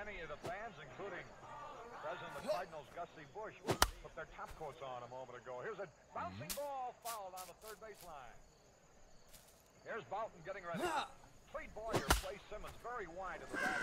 Many of the fans, including President of the Cardinals, Gussie Busch, put their top coats on a moment ago. Here's a bouncing mm-hmm. ball fouled on the third baseline. Here's Bouton getting ready. Clete Boyer plays Simmons very wide in the back.